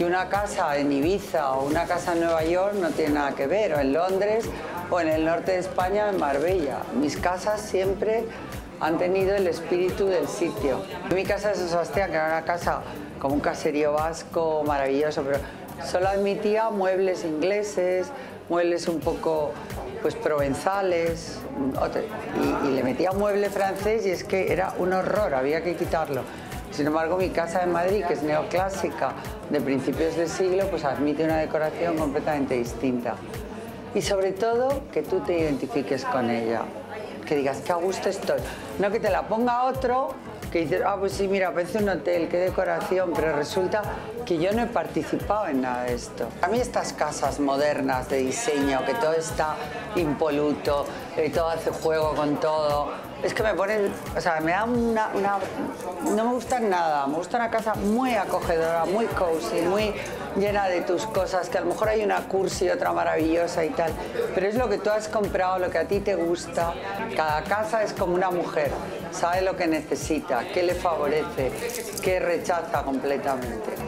una casa en Ibiza o una casa en Nueva York no tiene nada que ver, o en Londres o en el norte de España, en Marbella. Mis casas siempre han tenido el espíritu del sitio. Mi casa de San Sebastián, que era una casa como un caserío vasco maravilloso, pero solo admitía muebles ingleses, muebles un poco pues provenzales, y, y le metía mueble francés y es que era un horror, había que quitarlo. Sin embargo, mi casa de Madrid, que es neoclásica de principios del siglo, pues admite una decoración completamente distinta. Y sobre todo, que tú te identifiques con ella, que digas que a gusto estoy. No que te la ponga otro, que dices, ah, pues sí, mira, parece un hotel, qué decoración, pero resulta que yo no he participado en nada de esto. A mí estas casas modernas de diseño, que todo está impoluto, que todo hace juego con todo, es que me ponen, o sea, me da una, No me gusta nada, me gusta una casa muy acogedora, muy cozy, muy llena de tus cosas, que a lo mejor hay una cursi otra maravillosa y tal, pero es lo que tú has comprado, lo que a ti te gusta. Cada casa es como una mujer, sabe lo que necesita, qué le favorece, qué rechaza completamente.